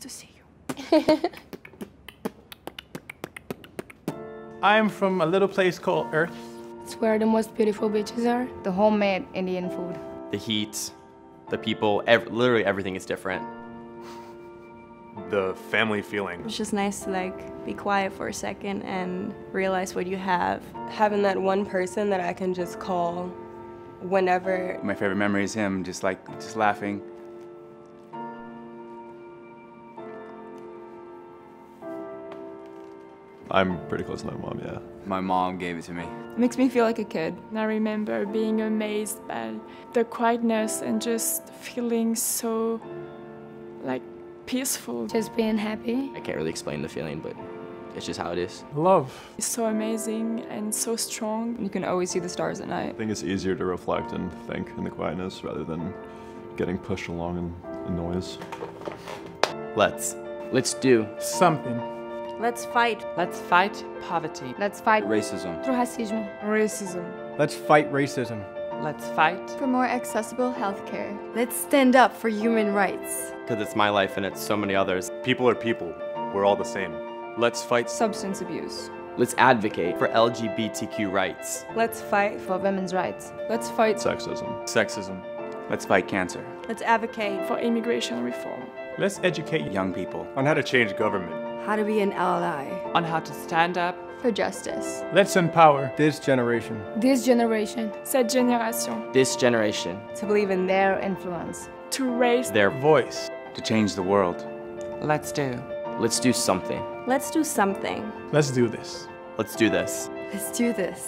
to see you. I'm from a little place called Earth. It's where the most beautiful beaches are. The homemade Indian food. The heat, the people, ev literally everything is different. The family feeling. It's just nice to like be quiet for a second and realize what you have. Having that one person that I can just call whenever. My favorite memory is him just like, just laughing. I'm pretty close to my mom, yeah. My mom gave it to me. It makes me feel like a kid. I remember being amazed by the quietness and just feeling so like peaceful. Just being happy. I can't really explain the feeling, but it's just how it is. Love. It's so amazing and so strong. You can always see the stars at night. I think it's easier to reflect and think in the quietness rather than getting pushed along in, in noise. Let's. Let's do something. Let's fight. Let's fight poverty. Let's fight racism. Through racism. Racism. Let's fight racism. Let's fight for more accessible healthcare. Let's stand up for human rights. Because it's my life and it's so many others. People are people. We're all the same. Let's fight substance abuse. Let's advocate for LGBTQ rights. Let's fight for women's rights. Let's fight sexism. Sexism. Let's fight cancer. Let's advocate for immigration reform. Let's educate young people on how to change government. How to be an ally. On how to stand up for justice. Let's empower this generation. This generation. Cette génération. This generation. To believe in their influence. To raise their voice. To change the world. Let's do. Let's do something. Let's do something. Let's do this. Let's do this. Let's do this.